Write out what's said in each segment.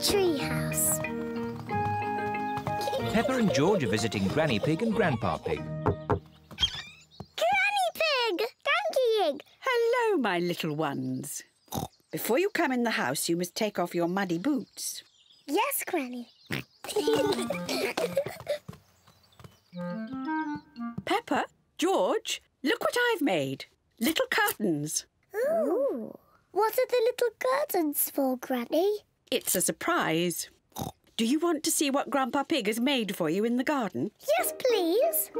treehouse. Peppa and George are visiting Granny Pig and Grandpa Pig. Granny Pig! Donkey Egg! Hello, my little ones. Before you come in the house, you must take off your muddy boots. Yes, Granny. Peppa, George, look what I've made. Little curtains. Ooh. What are the little curtains for, Granny? It's a surprise. Do you want to see what Grandpa Pig has made for you in the garden? Yes, please.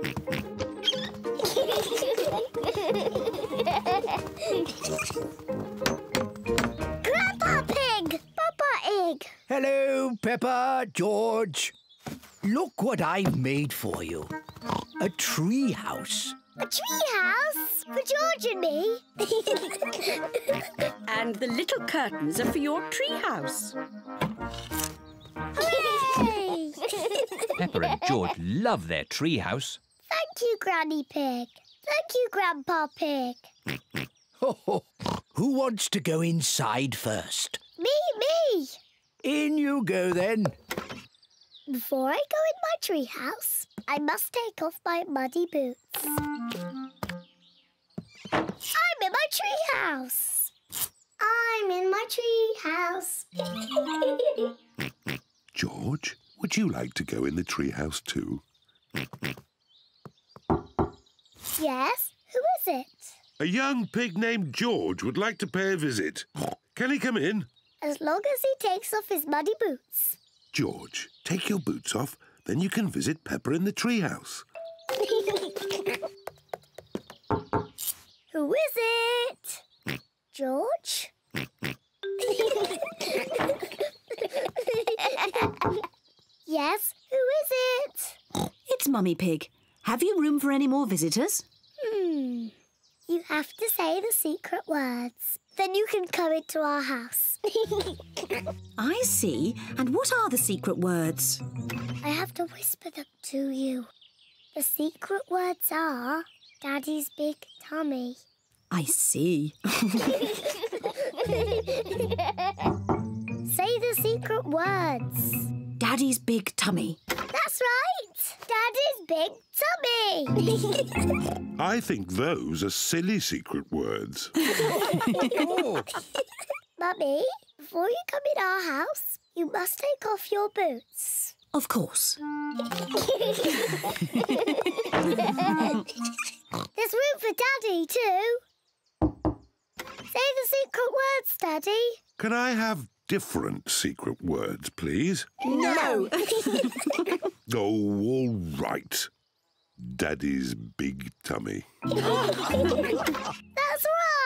Grandpa Pig! Papa Egg! Hello, Peppa, George. Look what I've made for you. A tree house. A tree house for George and me. And the little curtains are for your tree house. Hooray! Peppa and George love their tree house. Thank you, Granny Pig. Thank you, Grandpa Pig. Who wants to go inside first? Me, me. In you go then. Before I go in my tree house, I must take off my muddy boots. I'm in my tree house. I'm in my tree house. George, would you like to go in the treehouse too? yes, who is it? A young pig named George would like to pay a visit. Can he come in? As long as he takes off his muddy boots. George, take your boots off, then you can visit Peppa in the treehouse. Who is it? George? yes, who is it? It's Mummy Pig. Have you room for any more visitors? Hmm. You have to say the secret words. Then you can come into our house. I see. And what are the secret words? I have to whisper them to you. The secret words are Daddy's big tummy. I see. Say the secret words. Daddy's big tummy. That's right. Daddy's big tummy. I think those are silly secret words. Mummy, before you come in our house, you must take off your boots. Of course. There's room for Daddy too. Say the secret words, Daddy. Can I have different secret words, please? No. Oh, all right. Daddy's big tummy. That's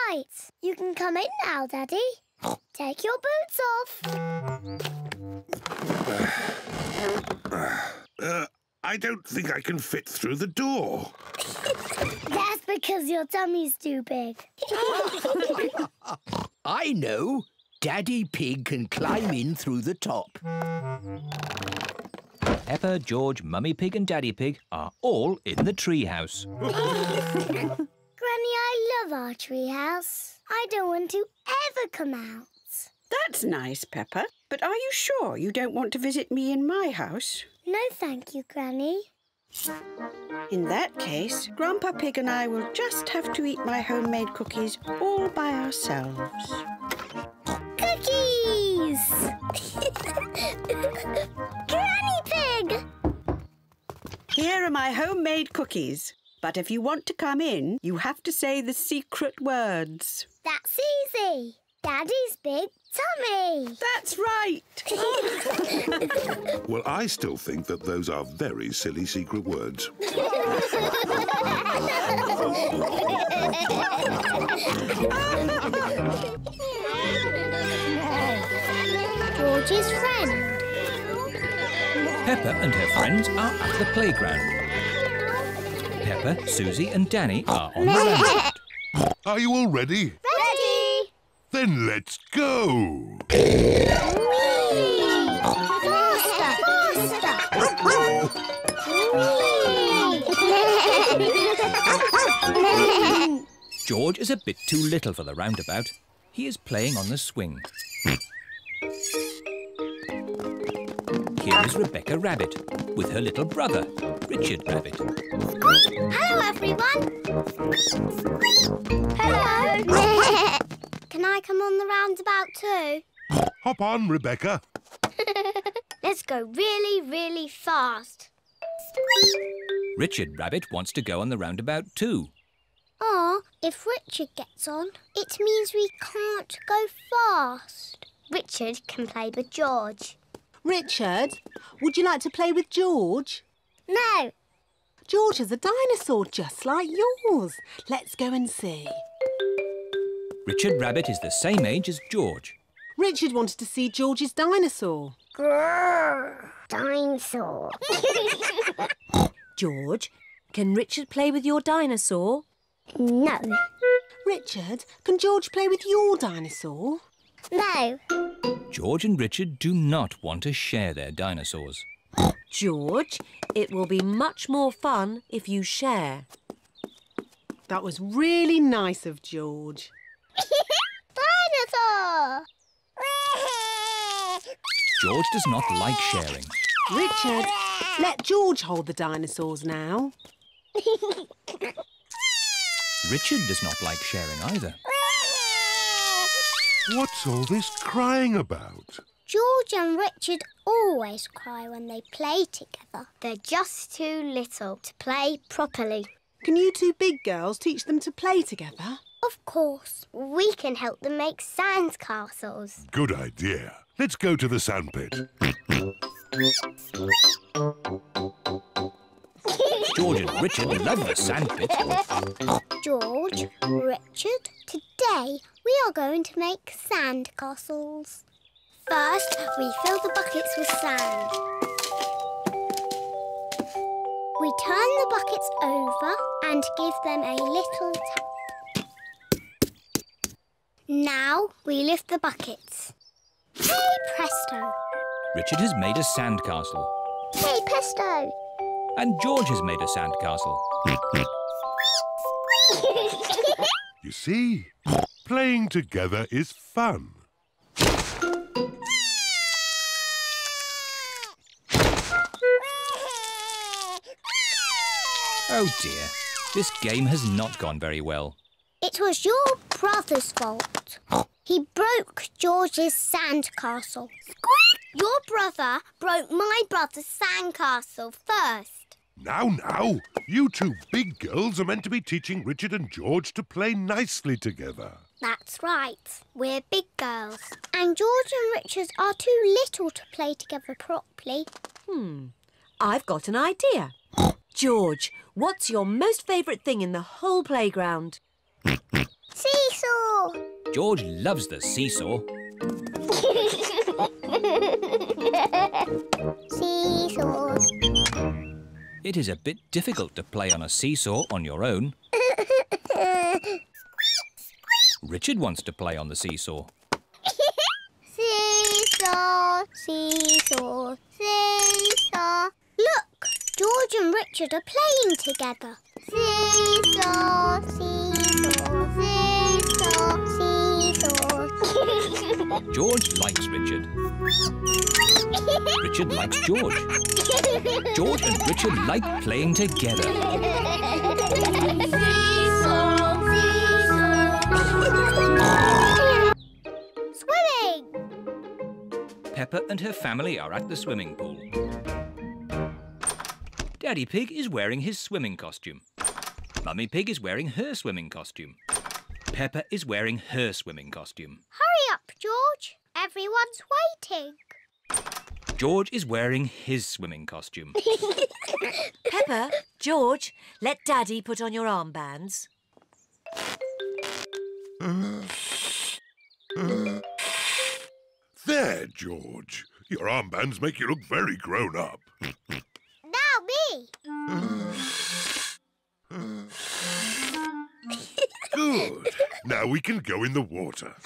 right. You can come in now, Daddy. Take your boots off. Uh, I don't think I can fit through the door. That's because your tummy's too big. I know. Daddy Pig can climb in through the top. Peppa, George, Mummy Pig and Daddy Pig are all in the tree house. Granny, I love our tree house. I don't want to ever come out. That's nice, Peppa. But are you sure you don't want to visit me in my house? No, thank you, Granny. In that case, Grandpa Pig and I will just have to eat my homemade cookies all by ourselves. Cookies! Granny Pig! Here are my homemade cookies. But if you want to come in, you have to say the secret words. That's easy. Daddy's big tummy. That's right. Well, I still think that those are very silly secret words. George's friend. Peppa and her friends are at the playground. Peppa, Susie and Danny are on the ramp. Are you all ready? Ready! Then let's go. Faster! Faster! George is a bit too little for the roundabout. He is playing on the swing. Here is Rebecca Rabbit with her little brother, Richard Rabbit. Hello, everyone. Hello. Can I come on the roundabout too? Hop on, Rebecca. Let's go really, really fast. Richard Rabbit wants to go on the roundabout too. Ah, if Richard gets on, it means we can't go fast. Richard can play with George. Richard, would you like to play with George? No, George is a dinosaur just like yours. Let's go and see. Richard Rabbit is the same age as George. Richard wanted to see George's dinosaur. Grrr, dinosaur. George, can Richard play with your dinosaur? no, Richard, can George play with your dinosaur? no. George and Richard do not want to share their dinosaurs. George, it will be much more fun if you share. That was really nice of George. Dinosaur. George does not like sharing. Richard, let George hold the dinosaurs now. Richard does not like sharing either. What's all this crying about? George and Richard always cry when they play together. They're just too little to play properly. Can you two big girls teach them to play together? Of course, we can help them make sand castles. Good idea. Let's go to the sandpit. George and Richard love the sandpit. George, Richard, today we are going to make sand castles. First, we fill the buckets with sand. We turn the buckets over and give them a little tap. Now we lift the buckets. Hey presto! Richard has made a sandcastle. Hey presto! And George has made a sandcastle. You see, playing together is fun. Oh dear, this game has not gone very well. It was your brother's fault. He broke George's sandcastle. Your brother broke my brother's sandcastle first. Now, now, you two big girls are meant to be teaching Richard and George to play nicely together. That's right. We're big girls. And George and Richard are too little to play together properly. Hmm, I've got an idea. George, what's your most favourite thing in the whole playground? Seesaw! George loves the seesaw. Seesaw. It is a bit difficult to play on a seesaw on your own. Richard wants to play on the seesaw. Seesaw, seesaw, seesaw. Look, George and Richard are playing together. Seesaw, seesaw, seesaw, seesaw. George likes Richard. Richard likes George. George and Richard like playing together. Swimming! Peppa and her family are at the swimming pool. Daddy Pig is wearing his swimming costume. Mummy Pig is wearing her swimming costume. Peppa is wearing her swimming costume. Hurry up, George. Everyone's waiting. George is wearing his swimming costume. Peppa, George, let Daddy put on your armbands. There, George. Your armbands make you look very grown up. Now me. Good. Now we can go in the water.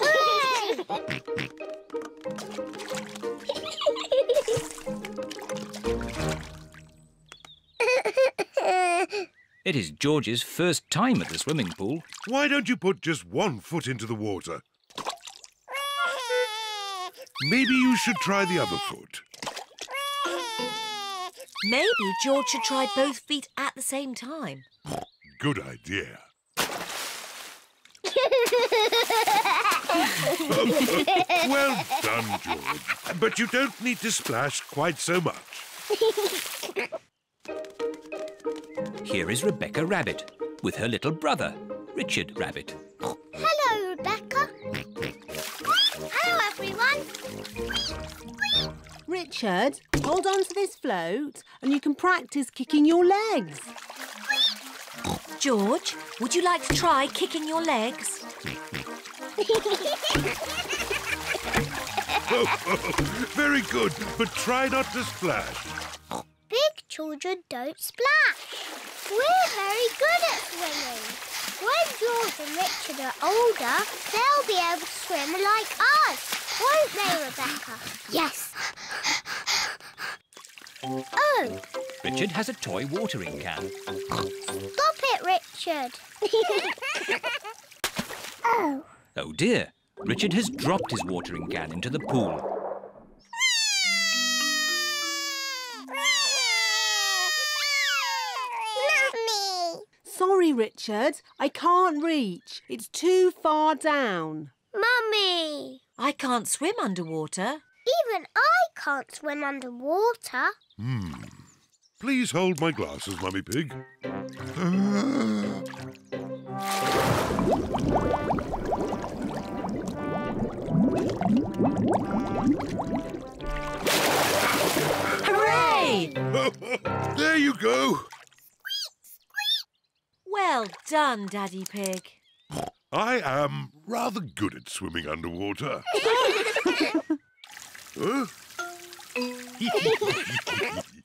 It is George's first time at the swimming pool. Why don't you put just one foot into the water? Maybe you should try the other foot. Maybe George should try both feet at the same time. Good idea. well done, George. But you don't need to splash quite so much. Here is Rebecca Rabbit with her little brother, Richard Rabbit. Hello, Rebecca. Hello, everyone. Richard, hold on to this float and you can practice kicking your legs. George, would you like to try kicking your legs? Very good, but try not to splash. Big children don't splash. We're very good at swimming. When George and Richard are older, they'll be able to swim like us, won't they, Rebecca? Yes. Oh, Richard has a toy watering can. stop it, Richard. oh. Oh dear, Richard has dropped his watering can into the pool. Mummy! Sorry, Richard, I can't reach. It's too far down. Mummy! I can't swim underwater. Even I can't swim underwater. Hmm. Please hold my glasses, Mummy Pig. Hooray! there you go. Well done, Daddy Pig. I am rather good at swimming underwater. Huh?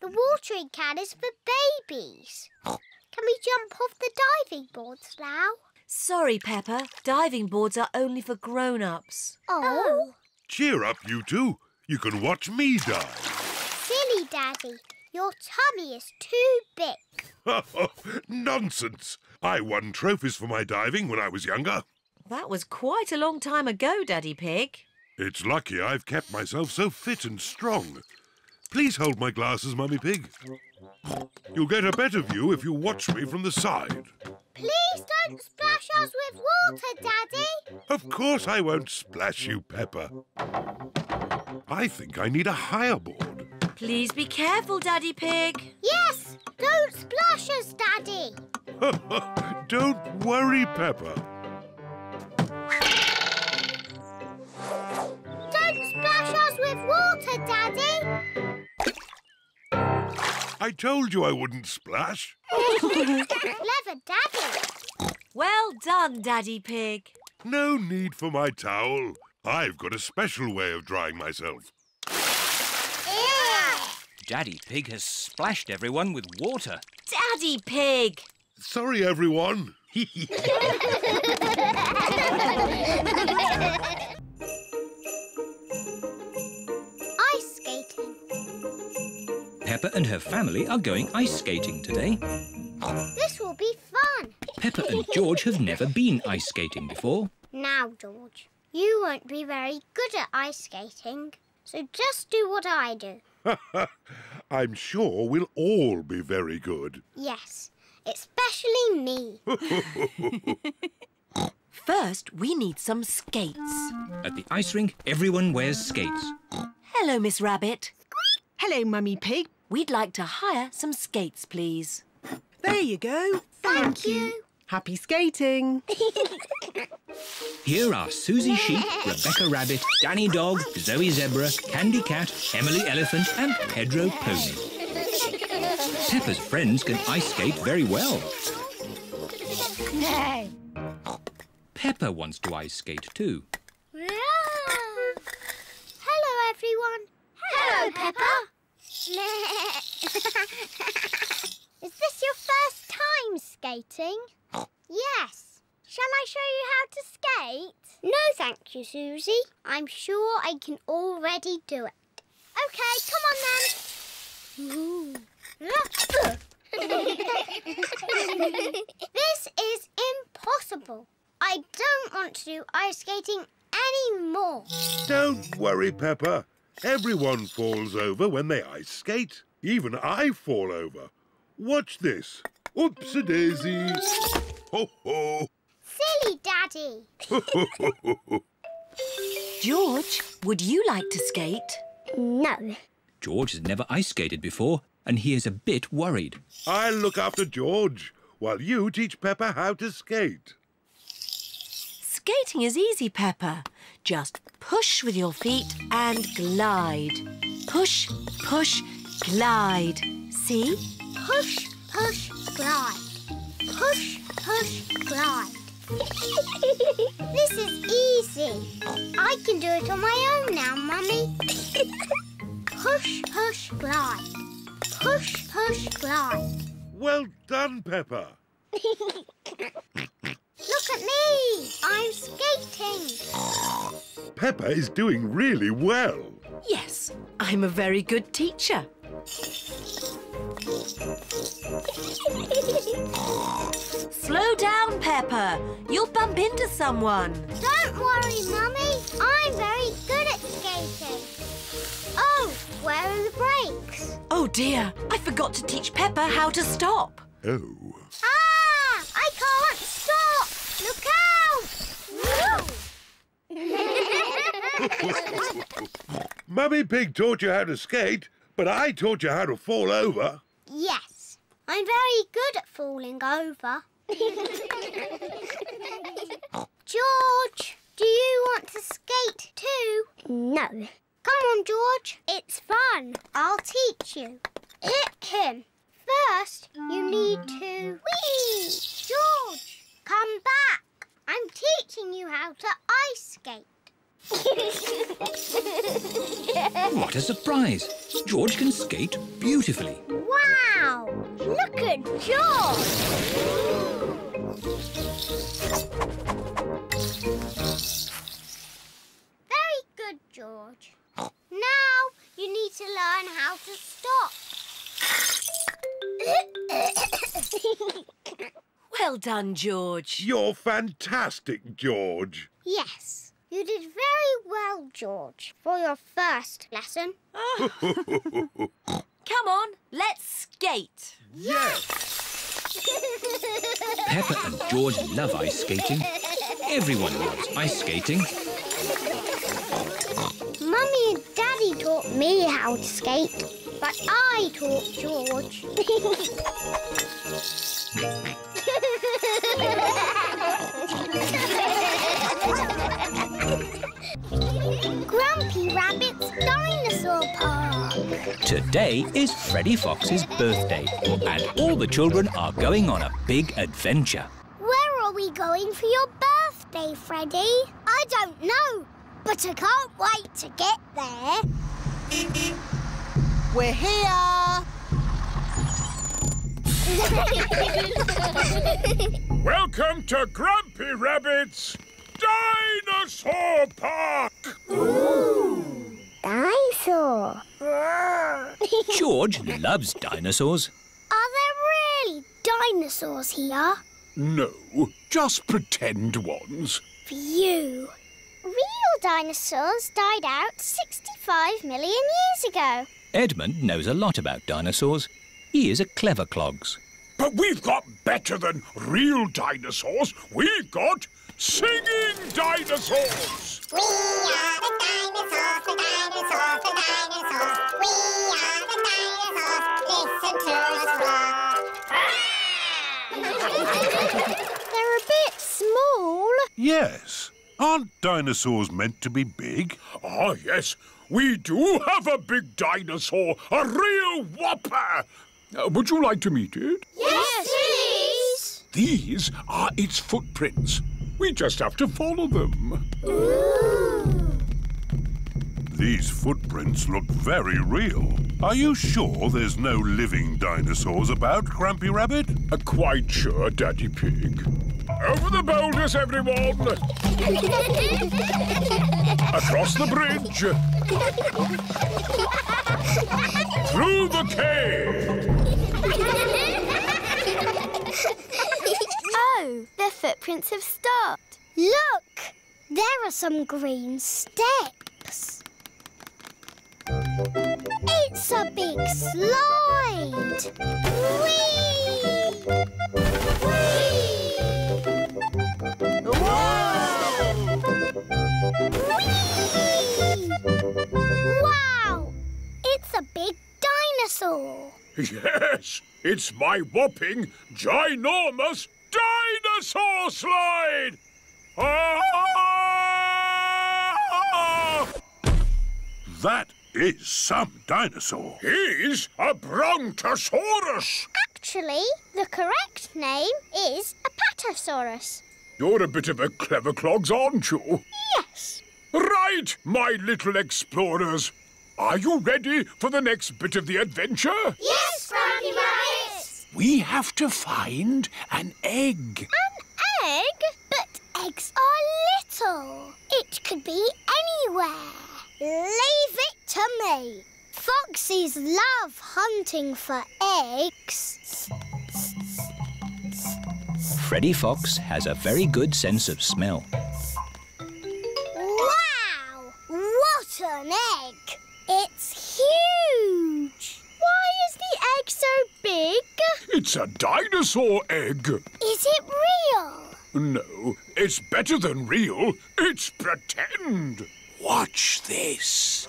The watering can is for babies. Can we jump off the diving boards now? Sorry, Peppa. Diving boards are only for grown-ups. Oh. Cheer up, you two. You can watch me dive. Silly Daddy, your tummy is too big. Nonsense. I won trophies for my diving when I was younger. That was quite a long time ago, Daddy Pig. It's lucky I've kept myself so fit and strong. Please hold my glasses, Mummy Pig. You'll get a better view if you watch me from the side. Please don't splash us with water, Daddy. Of course I won't splash you, Peppa. I think I need a higher board. Please be careful, Daddy Pig. Yes, don't splash us, Daddy. Don't worry, Peppa. Don't splash us with water, Daddy. I told you I wouldn't splash. Clever Daddy. Well done, Daddy Pig. No need for my towel. I've got a special way of drying myself. Daddy Pig has splashed everyone with water. Daddy Pig! Sorry, everyone. Peppa and her family are going ice skating today. This will be fun. Peppa and George have never been ice skating before. Now, George, you won't be very good at ice skating, so just do what I do. I'm sure we'll all be very good. Yes, especially me. First, we need some skates. At the ice rink, everyone wears skates. Hello, Miss Rabbit. Hello, Mummy Pig. We'd like to hire some skates, please. There you go. Thank you. Happy skating. Here are Susie Sheep, Rebecca Rabbit, Danny Dog, Zoe Zebra, Candy Cat, Emily Elephant and Pedro Pony. Peppa's friends can ice skate very well. Peppa wants to ice skate too. Hello, everyone. Hello, Peppa. Is this your first time skating? Yes. Shall I show you how to skate? No, thank you, Susie. I'm sure I can already do it. OK, come on then. this is impossible. I don't want to do ice skating anymore. Don't worry, Peppa. Everyone falls over when they ice skate. Even I fall over. Watch this. Oops-a-daisy. Ho ho. Silly Daddy. George, would you like to skate? No. George has never ice skated before and he is a bit worried. I'll look after George while you teach Peppa how to skate. Skating is easy, Peppa. Just push with your feet and glide. Push, push, glide. See? Push, push, glide. Push, push, glide. this is easy. I can do it on my own now, Mummy. push, push, glide. Push, push, glide. Well done, Peppa. Look at me! I'm skating. Peppa is doing really well. Yes, I'm a very good teacher. Slow down, Peppa. You'll bump into someone. Don't worry, Mummy. I'm very good at skating. Oh, where are the brakes? Oh dear, I forgot to teach Peppa how to stop. Oh. Ah! I can't stop! Look out! Mummy Pig taught you how to skate, but I taught you how to fall over. yes, I'm very good at falling over. George, do you want to skate too? No. Come on, George. It's fun. I'll teach you. Hit him. First, you need to... Whee! George, come back. I'm teaching you how to ice skate. What a surprise! George can skate beautifully. wow! Look at George! Very good, George. Now you need to learn how to stop. Well done, George. You're fantastic, George. yes, you did very well, George, for your first lesson. Come on, let's skate. Yes! Peppa and George love ice skating. Everyone loves ice skating. Mummy and Daddy taught me how to skate, but I taught George. Grampy Rabbit's Dinosaur Park. Today is Freddy Fox's birthday and all the children are going on a big adventure. Where are we going for your birthday, Freddy? I don't know, but I can't wait to get there. We're here. Welcome to Grampy Rabbit's Dinosaur Park! Ooh! Dinosaur. George loves dinosaurs. Are there really dinosaurs here? No, just pretend ones. Phew. Real dinosaurs died out 65 million years ago. Edmond knows a lot about dinosaurs. He is a clever clogs. But we've got better than real dinosaurs. We've got singing dinosaurs. We are the dinosaurs, the dinosaurs, the dinosaurs. We are the dinosaurs. Listen to us roar. They're a bit small. Yes. Aren't dinosaurs meant to be big? Ah, yes, we do have a big dinosaur, a real whopper. Uh, would you like to meet it? Yes, please. These are its footprints. We just have to follow them. These footprints look very real. Are you sure there's no living dinosaurs about, Grampy Rabbit? Uh, quite sure, Daddy Pig. Over the boulders, everyone! Across the bridge! Through the cave! oh, their footprints have stopped. Look, there are some green steps. It's a big slide. Whee! Whee! A big dinosaur. Yes, it's my whopping, ginormous dinosaur slide! Ah! That is some dinosaur. He's a Brontosaurus! Actually, the correct name is Apatosaurus. You're a bit of a clever clogs, aren't you? Yes. Right, my little explorers. Are you ready for the next bit of the adventure? Yes, Grampy Rabbit! We have to find an egg. An egg? But eggs are little. It could be anywhere. Leave it to me. Foxes love hunting for eggs. Freddy Fox has a very good sense of smell. Wow! What an egg! It's huge! Why is the egg so big? It's a dinosaur egg. Is it real? No, it's better than real. It's pretend. Watch this.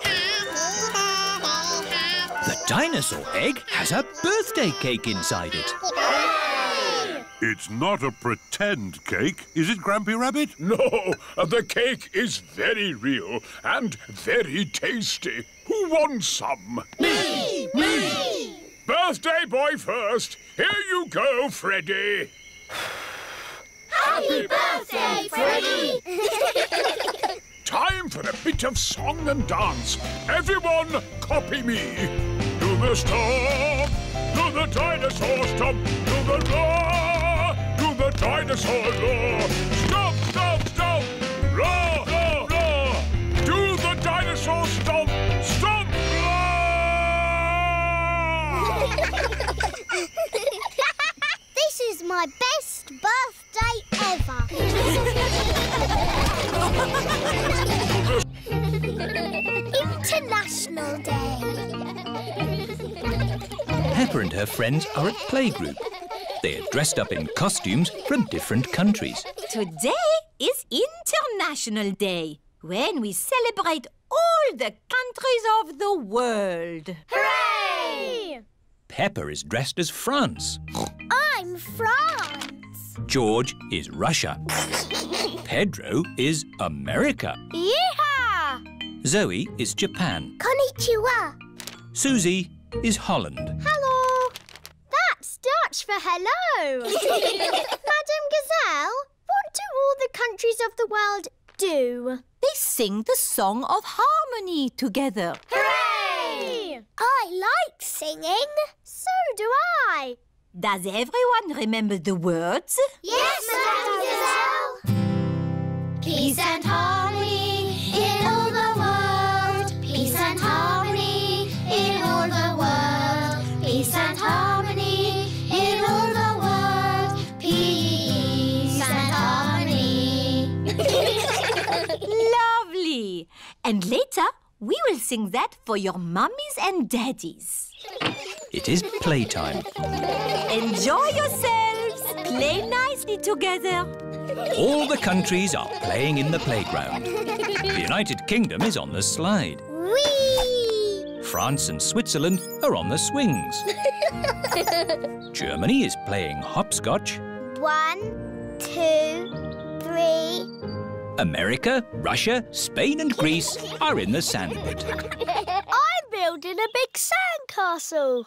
The dinosaur egg has a birthday cake inside it. It's not a pretend cake, is it, Grampy Rabbit? No, the cake is very real and very tasty. Who wants some? Me! Me! Birthday boy first. Here you go, Freddy. Happy birthday, Freddy! Time for a bit of song and dance. Everyone, copy me. Do the stomp, do the dinosaur stomp, do the roar, do the dinosaur roar. My best birthday ever. International Day. Peppa and her friends are at playgroup. They are dressed up in costumes from different countries. Today is International Day, when we celebrate all the countries of the world. Hooray! Peppa is dressed as France. I'm France. George is Russia. Pedro is America. Yeehaw! Zoe is Japan. Konnichiwa. Susie is Holland. Hello. That's Dutch for hello. Madam Gazelle, what do all the countries of the world do? They sing the song of harmony together. Hooray! I like singing. So do I. Does everyone remember the words? Yes, Madam Gazelle. Peace and harmony in all the world. Peace and harmony in all the world. Peace and harmony in all the world. Peace and harmony. Lovely. And later, we will sing that for your mummies and daddies. It is playtime. Enjoy yourselves. Play nicely together. All the countries are playing in the playground. The United Kingdom is on the slide. Whee! France and Switzerland are on the swings. Germany is playing hopscotch. One, two, three. America, Russia, Spain and Greece are in the sandpit. I'm building a big sandcastle.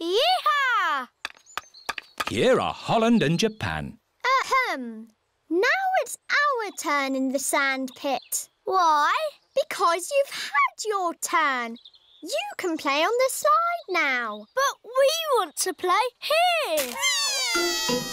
Yeehaw! Here are Holland and Japan. Ahem. Now it's our turn in the sandpit. Why? Because you've had your turn. You can play on the slide now. But we want to play here.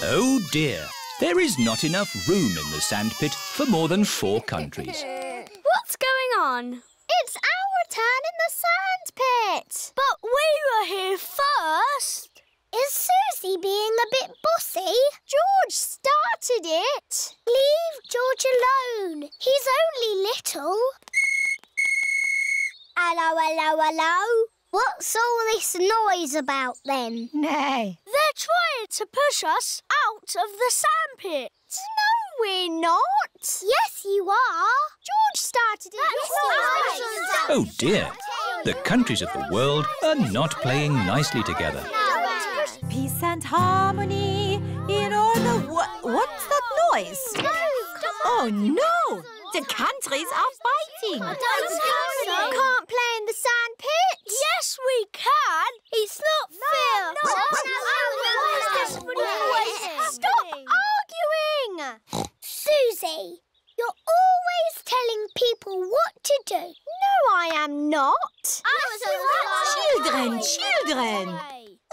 Oh dear, there is not enough room in the sandpit for more than four countries. What's going on? It's our turn in the sandpit. But we were here first. Is Susie being a bit bossy? George started it. Leave George alone. He's only little. Hello, hello, hello. What's all this noise about then? Nay. They're trying to push us out of the sandpit. No, we're not. Yes, you are. George started it. Yes, Oh dear, the countries of the world are not playing nicely together. Peace and harmony in all the... Wha- what's that noise? Oh, no! The countries are fighting. Can't play in the sand pit. Yes, we can. It's not fair. Stop arguing. Susie, you're always telling people what to do. No, I am not. Children, children!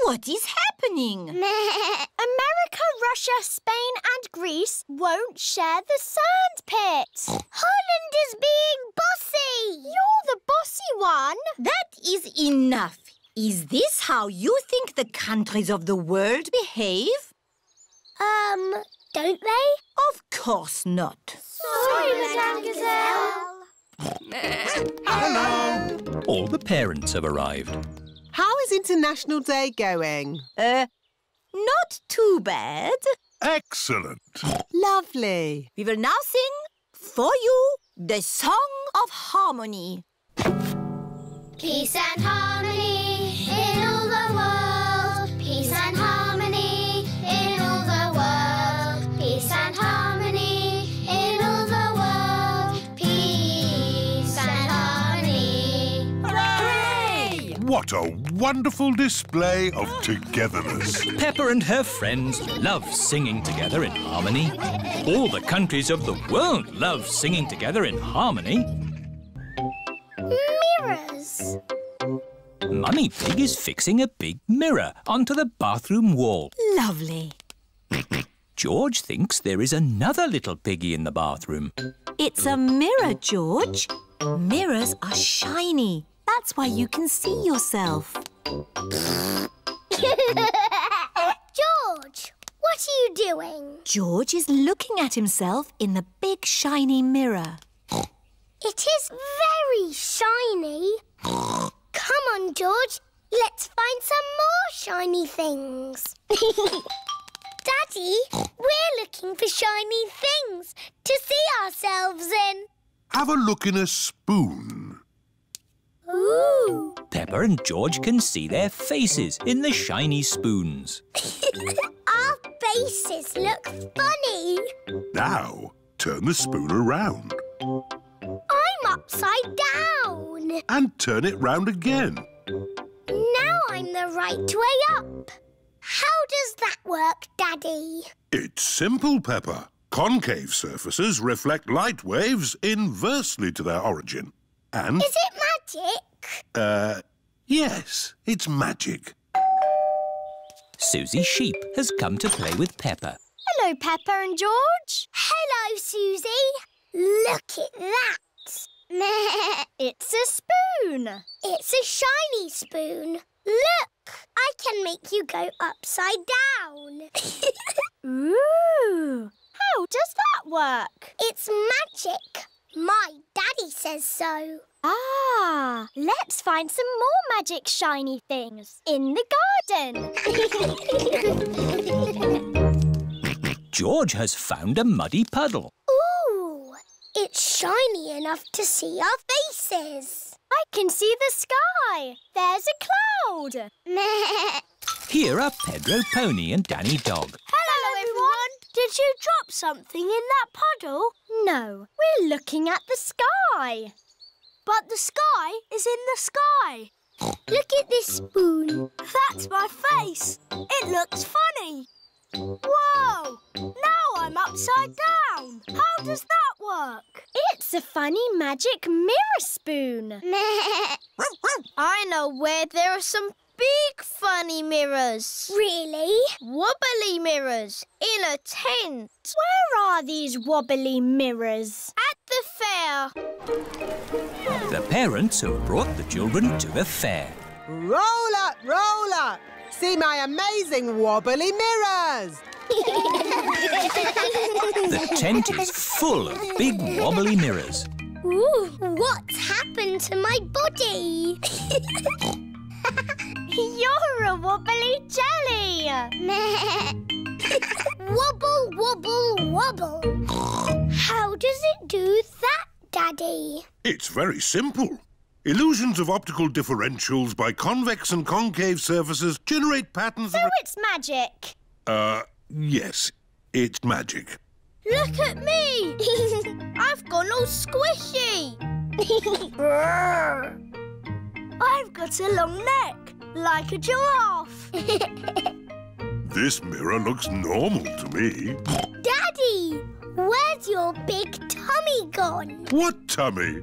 What is happening? America, Russia, Spain and Greece won't share the sand pit. Holland is being bossy. You're the bossy one. That is enough. Is this how you think the countries of the world behave? Um, don't they? Of course not. Sorry, Madame Gazelle. Hello. All the parents have arrived. How is International Day going? Uh, not too bad. Excellent. Lovely. We will now sing for you the Song of Harmony. Peace and harmony What a wonderful display of togetherness. Peppa and her friends love singing together in harmony. All the countries of the world love singing together in harmony. Mirrors. Mummy Pig is fixing a big mirror onto the bathroom wall. Lovely. George thinks there is another little piggy in the bathroom. It's a mirror, George. Mirrors are shiny. That's why you can see yourself. George, what are you doing? George is looking at himself in the big shiny mirror. It is very shiny. Come on, George. Let's find some more shiny things. Daddy, we're looking for shiny things to see ourselves in. Have a look in a spoon. Ooh. Peppa and George can see their faces in the shiny spoons. Our faces look funny. Now, turn the spoon around I'm upside down. and turn it round again. Now I'm the right way up. How does that work, Daddy? It's simple, Peppa. Concave surfaces reflect light waves inversely to their origin. And, Is it magic? uh, yes, it's magic. Susie Sheep has come to play with Peppa. Hello, Peppa and George. Hello, Susie. Look at that. it's a spoon. It's a shiny spoon. Look, I can make you go upside down. Ooh, how does that work? It's magic. My daddy says so. Ah, let's find some more magic shiny things in the garden. George has found a muddy puddle. Ooh, it's shiny enough to see our faces. I can see the sky. There's a cloud. Here are Pedro Pony and Danny Dog. Hello, everyone. Did you drop something in that puddle? No, we're looking at the sky. But the sky is in the sky. Look at this spoon. That's my face. It looks funny. Whoa! Now I'm upside down. How does that work? It's a funny magic mirror spoon. I where there are some big funny mirrors. Really? Wobbly mirrors in a tent. Where are these wobbly mirrors? At the fair. The parents have brought the children to the fair. Roll up, roll up. See my amazing wobbly mirrors. The tent is full of big wobbly mirrors. Ooh, what's happened to my body? You're a wobbly jelly. wobble, wobble, wobble. How does it do that, Daddy? It's very simple. Illusions of optical differentials by convex and concave surfaces generate patterns So it's magic. Uh, yes, it's magic. Look at me. I've gone all squishy. I've got a long neck, like a giraffe. This mirror looks normal to me. Daddy, where's your big tummy gone? What tummy?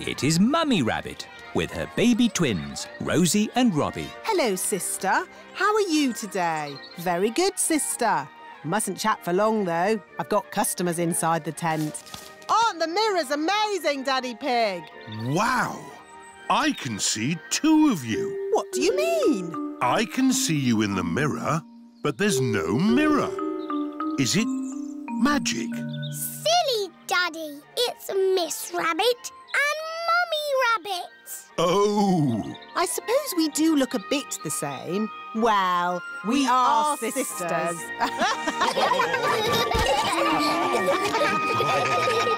It is Mummy Rabbit with her baby twins, Rosie and Robbie. Hello, sister. How are you today? Very good, sister. Mustn't chat for long, though. I've got customers inside the tent. Aren't the mirrors amazing, Daddy Pig? Wow! I can see two of you. What do you mean? I can see you in the mirror, but there's no mirror. Is it magic? Silly Daddy, it's Miss Rabbit and Mummy Rabbit. Oh! I suppose we do look a bit the same. Well, we, are, sisters.